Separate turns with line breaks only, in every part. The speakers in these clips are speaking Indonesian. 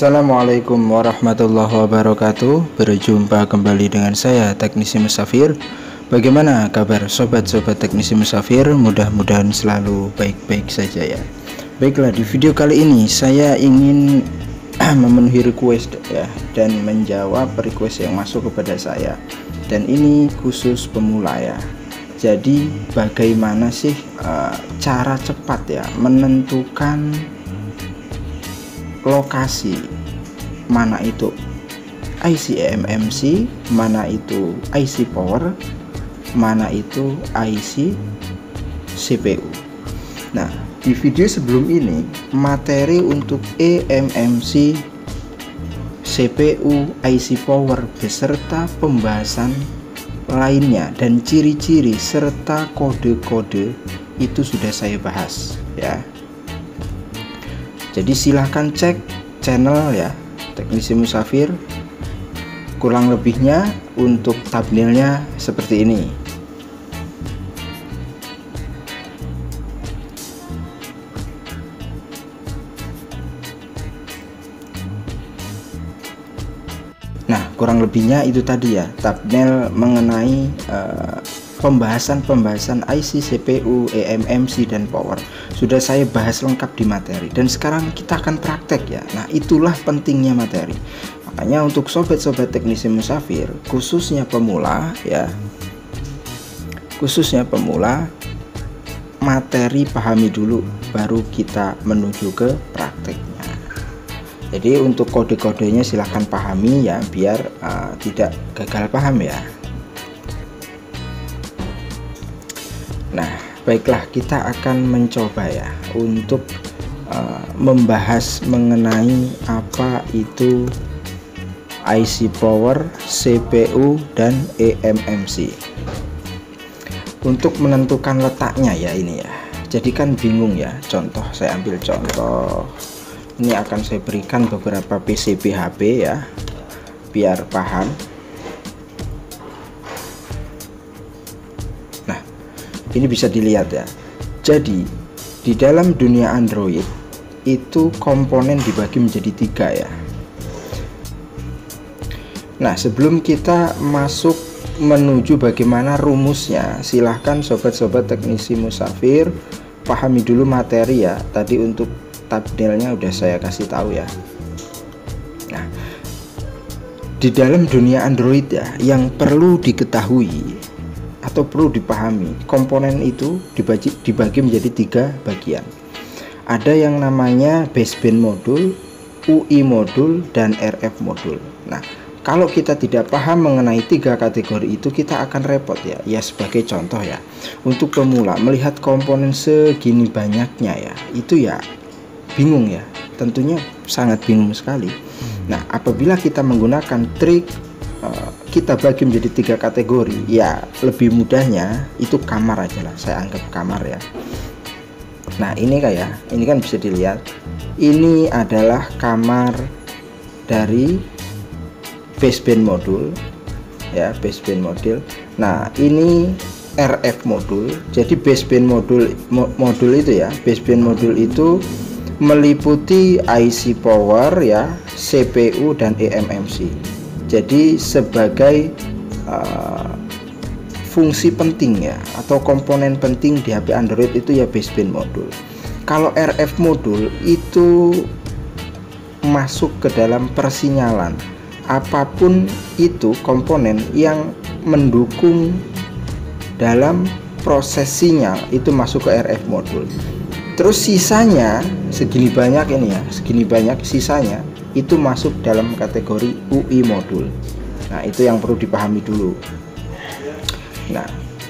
Assalamualaikum warahmatullahi wabarakatuh. Berjumpa kembali dengan saya Teknisi Musafir. Bagaimana kabar sobat-sobat Teknisi Musafir? Mudah-mudahan selalu baik-baik saja ya. Baiklah di video kali ini saya ingin memenuhi request ya Dan menjawab request yang masuk kepada saya. Dan ini khusus pemula ya. Jadi bagaimana sih uh, cara cepat ya menentukan lokasi. Mana itu IC eMMC mana itu IC power mana itu IC CPU nah di video sebelum ini materi untuk eMMC CPU IC power beserta pembahasan lainnya dan ciri-ciri serta kode-kode itu sudah saya bahas ya jadi silahkan cek channel ya teknisi musafir. Kurang lebihnya untuk thumbnailnya seperti ini. Nah, kurang lebihnya itu tadi ya, thumbnail mengenai uh, pembahasan-pembahasan IC, CPU, eMMC dan power sudah saya bahas lengkap di materi dan sekarang kita akan praktek ya. Nah, itulah pentingnya materi. Makanya untuk sobat-sobat teknisi musafir, khususnya pemula ya. Khususnya pemula materi pahami dulu baru kita menuju ke prakteknya. Jadi untuk kode-kodenya silahkan pahami ya biar uh, tidak gagal paham ya. Nah, baiklah kita akan mencoba ya untuk uh, membahas mengenai apa itu IC power, CPU dan eMMC. Untuk menentukan letaknya ya ini ya. Jadi kan bingung ya. Contoh saya ambil contoh. Ini akan saya berikan beberapa PCB HP ya biar paham ini bisa dilihat ya. Jadi di dalam dunia Android itu komponen dibagi menjadi tiga ya. Nah sebelum kita masuk menuju bagaimana rumusnya silahkan sobat-sobat teknisi musafir pahami dulu materi ya. Tadi untuk tabdelnya udah saya kasih tahu ya. Nah di dalam dunia Android ya yang perlu diketahui atau perlu dipahami komponen itu dibagi, dibagi menjadi tiga bagian. Ada yang namanya baseband modul UI modul dan RF modul. Nah kalau kita tidak paham mengenai tiga kategori itu kita akan repot ya. Ya sebagai contoh ya. Untuk pemula melihat komponen segini banyaknya ya itu ya bingung ya. Tentunya sangat bingung sekali. Nah apabila kita menggunakan trik uh, kita bagi menjadi tiga kategori ya lebih mudahnya itu kamar aja lah saya anggap kamar ya. Nah ini kayak ini kan bisa dilihat. Ini adalah kamar dari baseband modul ya baseband modul. Nah ini RF modul. Jadi baseband modul mo, modul itu ya baseband modul itu meliputi IC power ya CPU dan eMMC jadi sebagai uh, fungsi penting ya atau komponen penting di HP Android itu ya baseband modul. Kalau RF modul itu masuk ke dalam persinyalan. Apa pun itu komponen yang mendukung dalam proses sinyal itu masuk ke RF modul. Terus sisanya segini banyak ini ya segini banyak sisanya itu masuk dalam kategori UI modul. Nah, itu yang perlu dipahami dulu. Nah,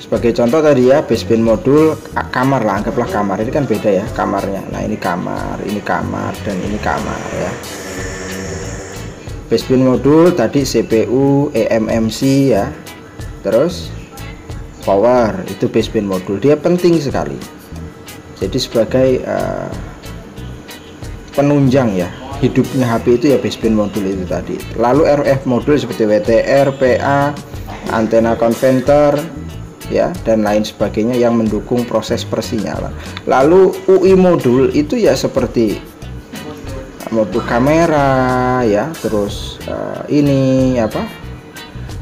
sebagai contoh tadi ya baseband modul kamar lah, anggaplah kamar. Ini kan beda ya kamarnya. Nah, ini kamar, ini kamar dan ini kamar ya. Baseband modul tadi CPU, eMMC ya. Terus power itu baseband modul. Dia penting sekali. Jadi sebagai uh, penunjang ya hidupnya HP itu ya baseband modul itu tadi. Lalu RF modul seperti WTR, PA, antena konverter ya dan lain sebagainya yang mendukung proses persinyalan. Lalu UI modul itu ya seperti mode kamera ya terus uh, ini apa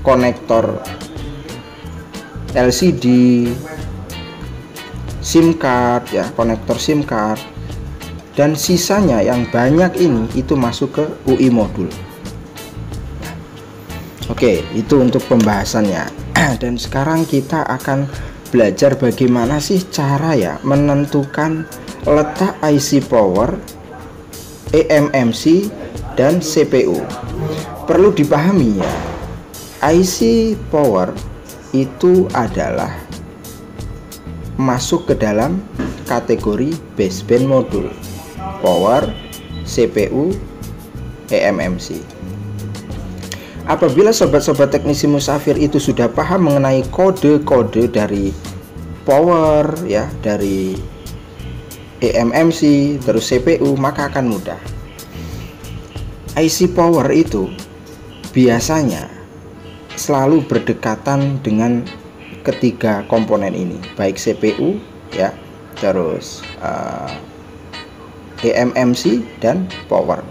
konektor LCD SIM card ya konektor SIM card dan sisanya yang banyak ini itu masuk ke UI modul. Oke itu untuk pembahasannya. Dan sekarang kita akan belajar bagaimana sih cara ya menentukan letak IC power eMMC dan CPU perlu dipahami ya IC power itu adalah masuk ke dalam kategori baseband modul power CPU eMMC apabila sobat-sobat teknisi musafir itu sudah paham mengenai kode-kode dari power ya dari eMMC terus CPU maka akan mudah. IC power itu biasanya selalu berdekatan dengan ketiga komponen ini baik CPU ya terus uh, eMMC dan power.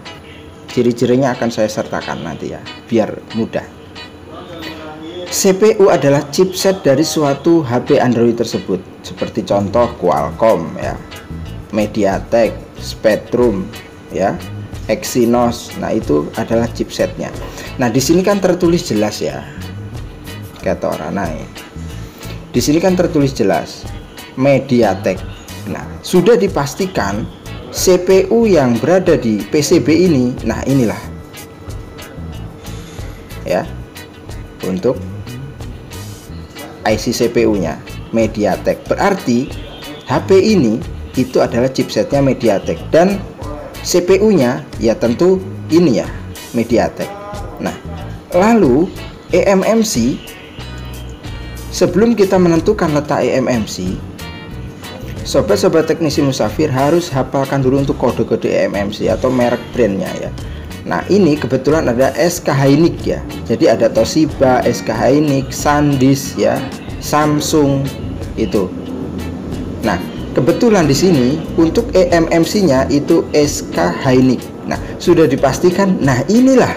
Ciri-cirinya akan saya sertakan nanti ya biar mudah. CPU adalah chipset dari suatu HP Android tersebut seperti contoh Qualcomm ya MediaTek Spectrum ya Exynos. Nah itu adalah chipsetnya. Nah di sini kan tertulis jelas ya kata orang naik di sini kan tertulis jelas MediaTek. Nah sudah dipastikan CPU yang berada di PCB ini. Nah inilah. Ya. Untuk IC CPU nya MediaTek. Berarti HP ini itu adalah chipsetnya MediaTek. Dan CPU nya ya tentu ini ya MediaTek. Nah lalu eMMC sebelum kita menentukan letak eMMC Sobat-sobat teknisi musafir harus hafalkan dulu untuk kode-kode EMMC atau merek brandnya ya. Nah ini kebetulan ada SK Hynix ya. Jadi ada Toshiba, SK Hynix, SanDisk ya, Samsung itu. Nah kebetulan di sini untuk EMMC-nya itu SK Hynix. Nah sudah dipastikan. Nah inilah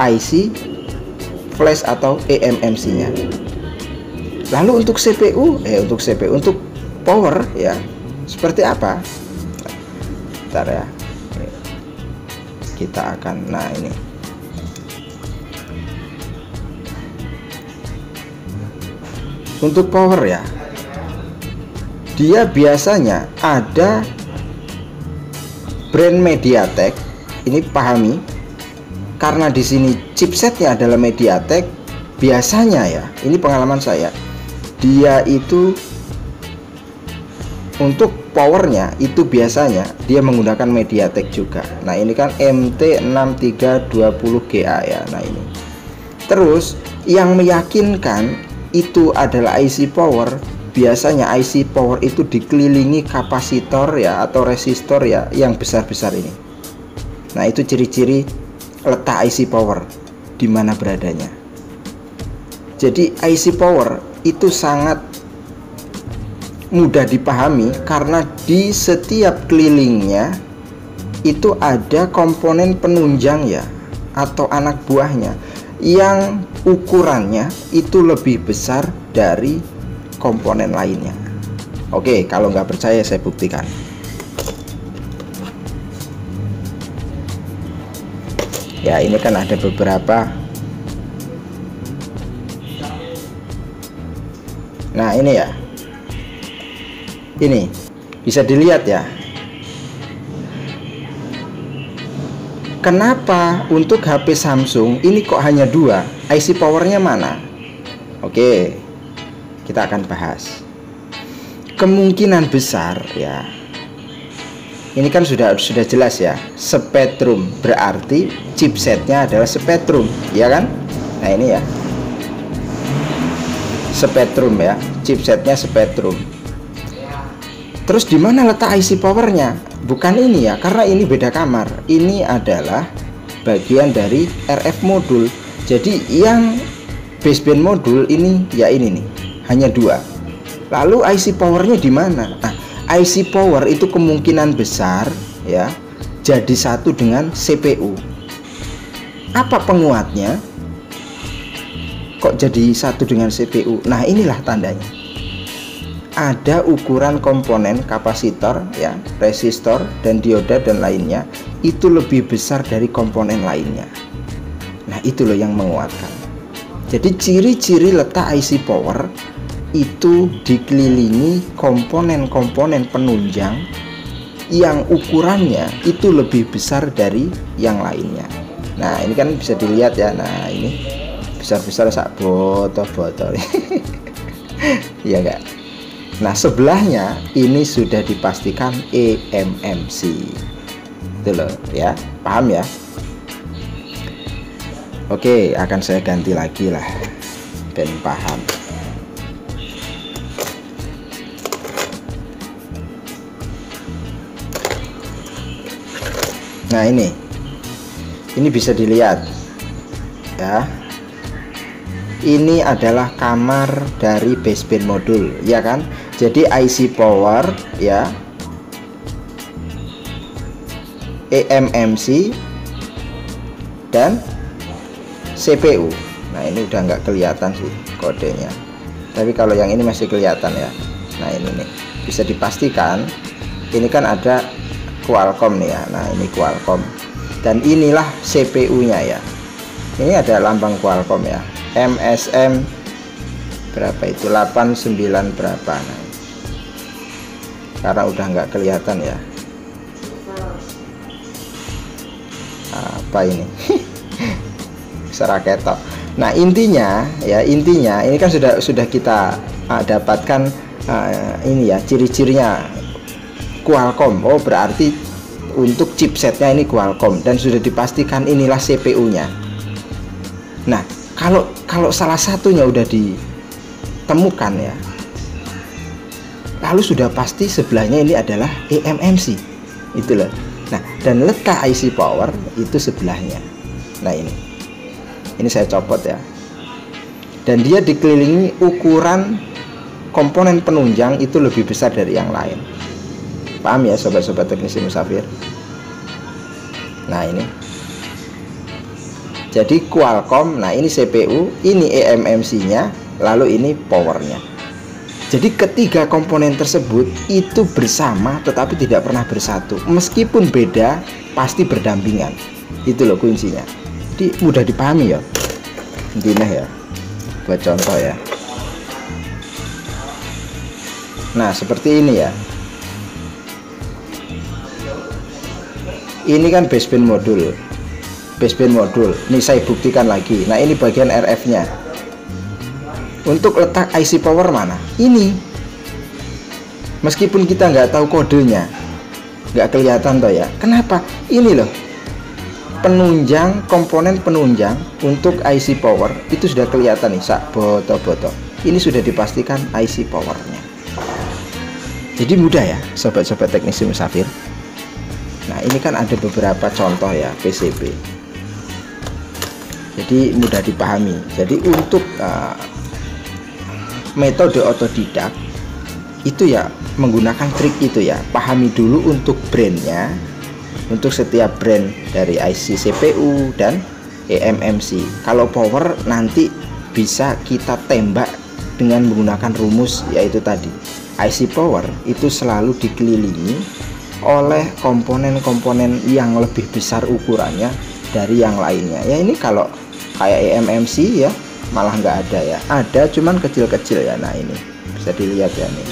IC flash atau EMMC-nya. Lalu untuk CPU, eh untuk CPU untuk power ya seperti apa? Bentar ya. Kita akan nah ini. Untuk power ya. Dia biasanya ada brand MediaTek. Ini pahami karena di sini chipsetnya adalah MediaTek biasanya ya ini pengalaman saya dia itu untuk powernya itu biasanya dia menggunakan MediaTek juga. Nah ini kan MT6320GA ya nah ini. Terus yang meyakinkan itu adalah IC power. Biasanya IC power itu dikelilingi kapasitor ya atau resistor ya yang besar-besar ini. Nah itu ciri-ciri letak IC power di mana beradanya. Jadi IC power itu sangat mudah dipahami karena di setiap kelilingnya itu ada komponen penunjang ya atau anak buahnya yang ukurannya itu lebih besar dari komponen lainnya. Oke, kalau nggak percaya saya buktikan. Ya, ini kan ada beberapa Nah ini ya. Ini. Bisa dilihat ya. Kenapa untuk HP Samsung ini kok hanya dua? IC powernya mana? Oke. Kita akan bahas. Kemungkinan besar ya. Ini kan sudah sudah jelas ya. Spectrum berarti chipsetnya adalah Spectrum ya kan? Nah ini ya Spectrum ya. Chipsetnya Spectrum. Terus di mana letak IC powernya? Bukan ini ya karena ini beda kamar. Ini adalah bagian dari RF modul. Jadi yang baseband modul ini ya ini nih hanya dua. Lalu IC powernya di mana? Nah IC power itu kemungkinan besar ya jadi satu dengan CPU. Apa penguatnya? Kok jadi satu dengan CPU? Nah, inilah tandanya. Ada ukuran komponen kapasitor ya, resistor dan dioda dan lainnya itu lebih besar dari komponen lainnya. Nah, itu loh yang menguatkan. Jadi ciri-ciri letak IC power itu dikelilingi komponen-komponen penunjang yang ukurannya itu lebih besar dari yang lainnya. Nah, ini kan bisa dilihat ya. Nah, ini besar-besar sak botol-botol. Iya enggak? Nah, sebelahnya ini sudah dipastikan EMMC. Itu loh ya. Paham ya? Oke, akan saya ganti lagi lah. Ben paham. nah ini ini bisa dilihat ya ini adalah kamar dari baseband modul ya kan? Jadi IC power ya. eMMC dan CPU nah ini udah nggak kelihatan sih kodenya. Tapi kalau yang ini masih kelihatan ya. Nah ini nih. Bisa dipastikan ini kan ada Qualcomm nih ya. Nah ini Qualcomm. Dan inilah CPU nya ya. Ini ada lambang Qualcomm ya MSM berapa itu? 89 berapa? Nah karena udah nggak kelihatan ya. Apa ini? Seraketo nah intinya ya intinya ini kan sudah sudah kita uh, dapatkan uh, ini ya ciri-cirinya Qualcomm. Oh berarti untuk chipsetnya ini Qualcomm dan sudah dipastikan inilah CPU-nya nah kalau kalau salah satunya udah ditemukan ya lalu sudah pasti sebelahnya ini adalah eMMC itu loh. Nah dan letak IC power itu sebelahnya. Nah ini. Ini saya copot ya. Dan dia dikelilingi ukuran komponen penunjang itu lebih besar dari yang lain. Paham ya sobat-sobat teknisi musafir? Nah ini Jadi Qualcomm, nah ini CPU, ini eMMC nya Lalu ini powernya. Jadi ketiga komponen tersebut itu bersama tetapi tidak pernah bersatu. Meskipun beda pasti berdampingan. Itu loh kuncinya. Jadi mudah dipahami ya. Intinya ya Buat contoh ya. Nah seperti ini ya. Ini kan baseband modul baseband modul. Ini saya buktikan lagi. Nah ini bagian RF nya untuk letak IC power mana? Ini. Meskipun kita nggak tahu kodenya nggak kelihatan toh ya. Kenapa? Ini loh. Penunjang komponen penunjang untuk IC power itu sudah kelihatan nih sak boto-boto. Ini sudah dipastikan IC powernya. Jadi mudah ya sobat-sobat teknisi musafir. Nah ini kan ada beberapa contoh ya PCB jadi mudah dipahami. Jadi untuk uh, metode otodidak itu ya menggunakan trik itu ya. Pahami dulu untuk brandnya untuk setiap brand dari IC CPU dan eMMC kalau power nanti bisa kita tembak dengan menggunakan rumus yaitu tadi. IC power itu selalu dikelilingi oleh komponen-komponen yang lebih besar ukurannya dari yang lainnya. Ya ini kalau kayak eMMC ya malah nggak ada ya. Ada cuman kecil-kecil ya. Nah ini bisa dilihat ya nih.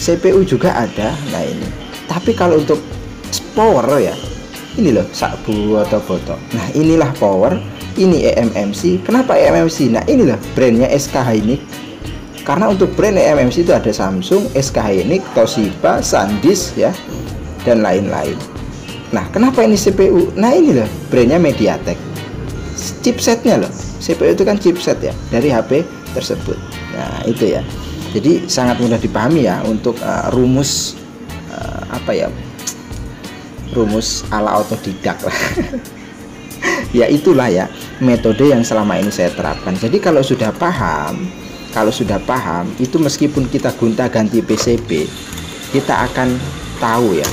CPU juga ada nah ini. Tapi kalau untuk power ya ini loh sabu atau botok. Nah inilah power ini eMMC kenapa eMMC nah inilah brandnya SK Hynix. Karena untuk brand EMMC itu ada Samsung, SK Hynix, Toshiba, SanDisk ya dan lain-lain. Nah, kenapa ini CPU? Nah, ini loh brandnya MediaTek. Chipsetnya loh. CPU itu kan chipset ya dari HP tersebut. Nah, itu ya. Jadi sangat mudah dipahami ya untuk uh, rumus uh, apa ya? Rumus ala otodidak lah. ya itulah ya metode yang selama ini saya terapkan. Jadi kalau sudah paham kalau sudah paham itu meskipun kita gonta ganti PCB kita akan tahu ya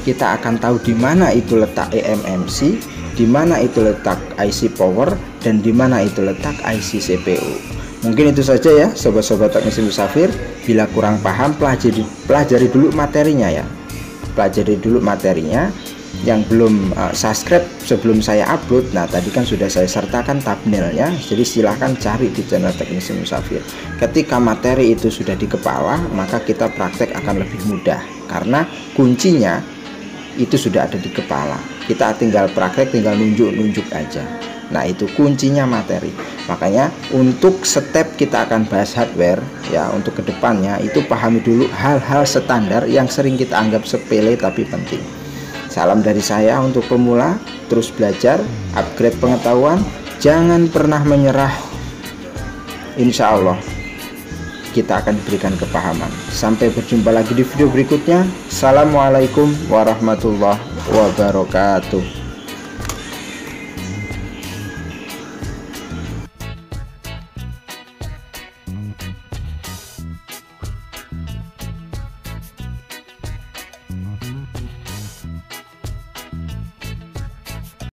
kita akan tahu di mana itu letak eMMC, di mana itu letak IC power, dan di mana itu letak IC CPU. Mungkin itu saja ya sobat-sobat teknisi musafir. Bila kurang paham pelajari pelajari dulu materinya ya. Pelajari dulu materinya yang belum uh, subscribe sebelum saya upload nah tadi kan sudah saya sertakan thumbnailnya jadi silahkan cari di channel teknisi musafir ketika materi itu sudah di kepala maka kita praktek akan lebih mudah karena kuncinya itu sudah ada di kepala kita tinggal praktek tinggal nunjuk-nunjuk aja nah itu kuncinya materi makanya untuk step kita akan bahas hardware ya untuk ke depannya itu pahami dulu hal-hal standar yang sering kita anggap sepele tapi penting Salam dari saya untuk pemula, terus belajar, upgrade pengetahuan, jangan pernah menyerah. Insya Allah kita akan diberikan kepahaman. Sampai berjumpa lagi di video berikutnya. Assalamualaikum warahmatullahi wabarakatuh.